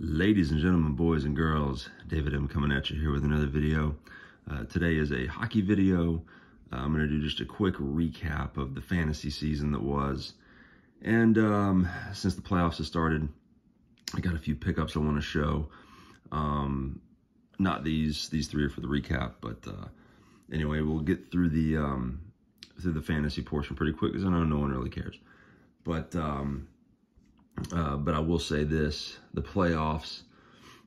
Ladies and gentlemen, boys and girls, David M coming at you here with another video. Uh, today is a hockey video. Uh, I'm going to do just a quick recap of the fantasy season that was. And um, since the playoffs have started, I got a few pickups I want to show. Um, not these, these three are for the recap, but uh, anyway, we'll get through the um, through the fantasy portion pretty quick because I know no one really cares. But um, uh, but I will say this, the playoffs,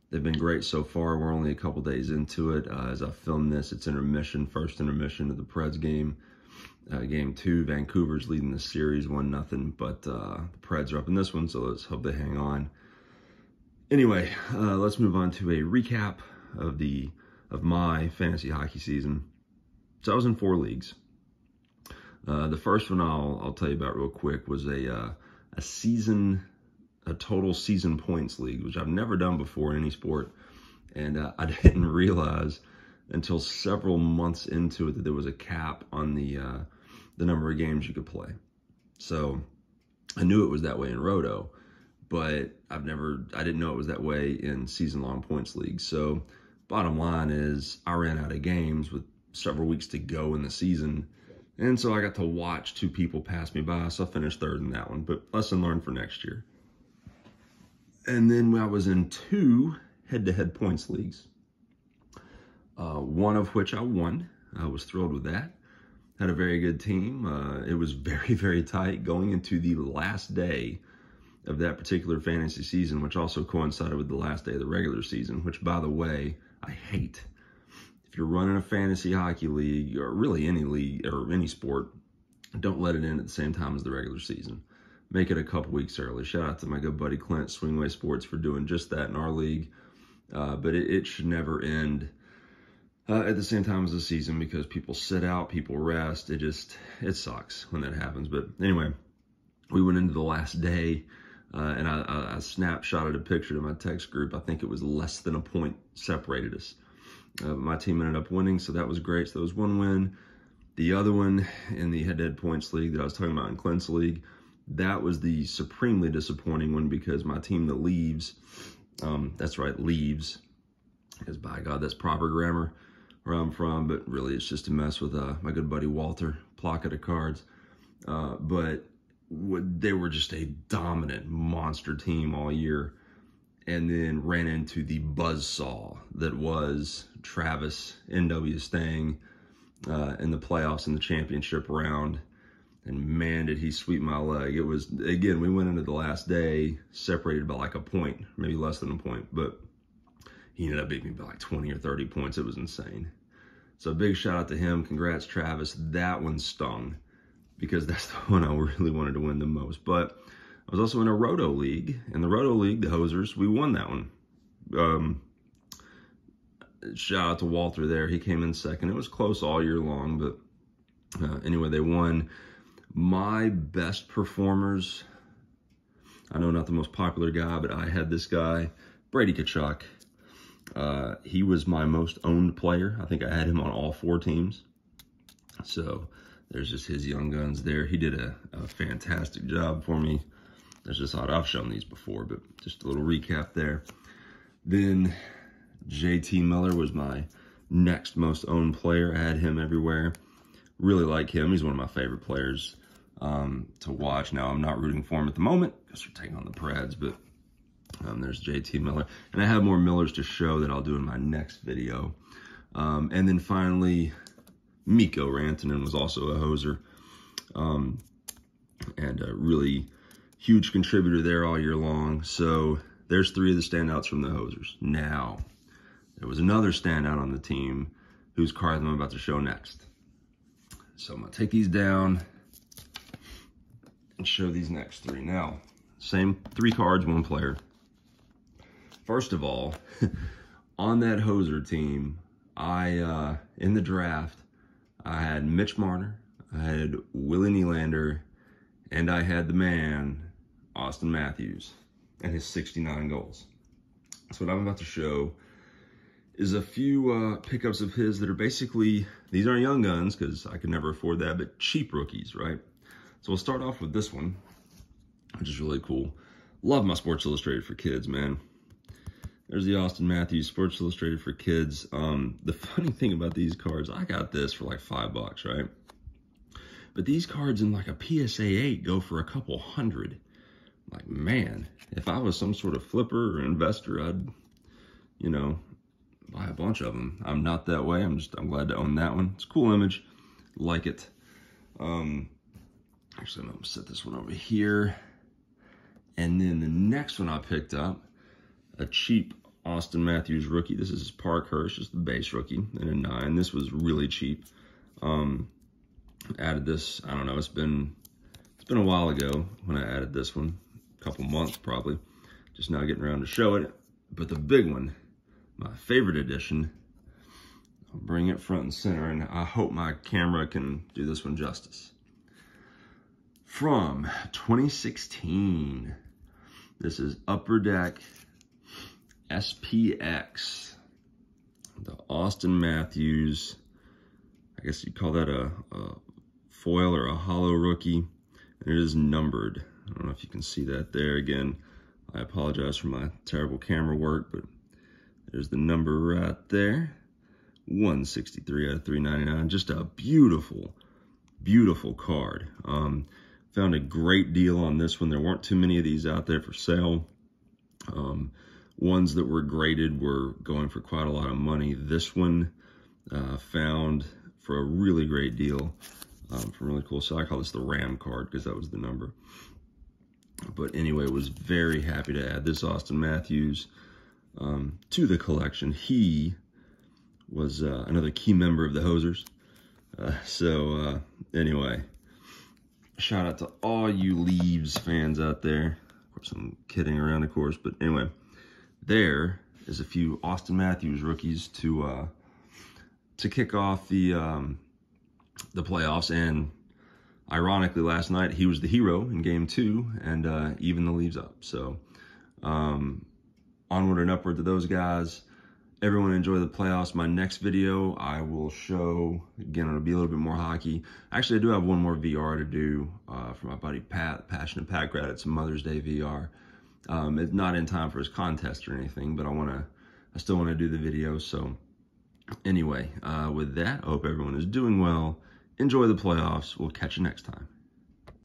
they've been great so far. We're only a couple days into it. Uh, as I film this, it's intermission, first intermission of the Preds game. Uh, game two, Vancouver's leading the series, one nothing, but uh, the Preds are up in this one, so let's hope they hang on. Anyway, uh, let's move on to a recap of the of my fantasy hockey season. So I was in four leagues. The first one I'll I'll tell you about real quick was a a season a total season points league, which I've never done before in any sport. And uh, I didn't realize until several months into it that there was a cap on the uh, the number of games you could play. So I knew it was that way in Roto, but I've never, I didn't know it was that way in season long points leagues. So bottom line is I ran out of games with several weeks to go in the season. And so I got to watch two people pass me by. So I finished third in that one, but lesson learned for next year. And then I was in two head-to-head points leagues, uh, one of which I won. I was thrilled with that. Had a very good team. Uh, it was very, very tight going into the last day of that particular fantasy season, which also coincided with the last day of the regular season, which, by the way, I hate. If you're running a fantasy hockey league, or really any league or any sport, don't let it in at the same time as the regular season make it a couple weeks early. Shout out to my good buddy Clint Swingway Sports for doing just that in our league. Uh, but it, it, should never end uh, at the same time as the season because people sit out, people rest. It just, it sucks when that happens. But anyway, we went into the last day uh, and I, I, I snapshotted a picture to my text group. I think it was less than a point separated us. Uh, my team ended up winning, so that was great. So that was one win. The other one in the head-to-head points league that I was talking about in Clint's league, that was the supremely disappointing one because my team that leaves, um, that's right, leaves, because by God, that's proper grammar where I'm from, but really it's just a mess with uh, my good buddy Walter, Plockett of Cards. Uh, but they were just a dominant monster team all year and then ran into the buzz saw that was Travis N.W. Stang uh, in the playoffs in the championship round and man, did he sweep my leg. It was, again, we went into the last day separated by like a point, maybe less than a point, but he ended up beating me by like 20 or 30 points. It was insane. So big shout out to him. Congrats, Travis. That one stung because that's the one I really wanted to win the most. But I was also in a Roto League. In the Roto League, the Hosers, we won that one. Um, shout out to Walter there. He came in second. It was close all year long, but uh, anyway, they won. My best performers, I know not the most popular guy, but I had this guy, Brady Tkachuk. Uh, he was my most owned player. I think I had him on all four teams. So there's just his young guns there. He did a, a fantastic job for me. That's just odd. I've shown these before, but just a little recap there. Then JT Miller was my next most owned player. I had him everywhere. Really like him. He's one of my favorite players um, to watch. Now, I'm not rooting for him at the moment because we're taking on the Preds, but um, there's JT Miller. And I have more Millers to show that I'll do in my next video. Um, and then finally, Mikko Rantanen was also a hoser. Um, and a really huge contributor there all year long. So there's three of the standouts from the hosers. Now, there was another standout on the team whose card I'm about to show next. So I'm going to take these down and show these next three. Now, same three cards, one player. First of all, on that hoser team, I, uh, in the draft, I had Mitch Marner, I had Willie Nylander, and I had the man, Auston Matthews, and his 69 goals. So what I'm about to show is a few uh, pickups of his that are basically, these aren't young guns because I could never afford that, but cheap rookies, right? So we'll start off with this one, which is really cool. Love my Sports Illustrated for kids, man. There's the Auston Matthews Sports Illustrated for Kids. Um, the funny thing about these cards, I got this for like five bucks, right? But these cards in like a PSA 8 go for a couple hundred. Like, man, if I was some sort of flipper or investor, I'd, you know, buy a bunch of them. I'm not that way. I'm just, I'm glad to own that one. It's a cool image. Like it. Um, actually, I'm to set this one over here. And then the next one I picked up, a cheap Auston Matthews rookie. This is Parkhurst, just the base rookie, and a nine. This was really cheap. Um, added this, I don't know, it's been, it's been a while ago when I added this one, a couple months probably. Just now getting around to show it. But the big one, my favorite edition, I'll bring it front and center, and I hope my camera can do this one justice. From 2016, this is Upper Deck SPX, the Auston Matthews, I guess you'd call that a, a foil or a hollow rookie, and it is numbered. I don't know if you can see that there. Again, I apologize for my terrible camera work, but there's the number right there. 163 out of 399. Just a beautiful, beautiful card. Um, found a great deal on this one. There weren't too many of these out there for sale. Um, ones that were graded were going for quite a lot of money. This one uh, found for a really great deal um, from really cool. So I call this the RAM card because that was the number. But anyway, was very happy to add this Auston Matthews um, to the collection. He was uh, another key member of the Hosers. Uh, so uh, anyway, shout out to all you Leaves fans out there. Of course, I'm kidding around, of course. But anyway, there is a few Auston Matthews rookies to uh, to kick off the um, the playoffs. And ironically, last night he was the hero in Game Two, and uh, even the leaves up. So um, onward and upward to those guys. Everyone enjoy the playoffs. My next video, I will show, again, it'll be a little bit more hockey. Actually, I do have one more VR to do uh, for my buddy Pat, Passionate Pat Grad. It's Mother's Day VR. Um, it's not in time for his contest or anything, but I want to, I still want to do the video. So anyway, uh, with that, I hope everyone is doing well. Enjoy the playoffs. We'll catch you next time.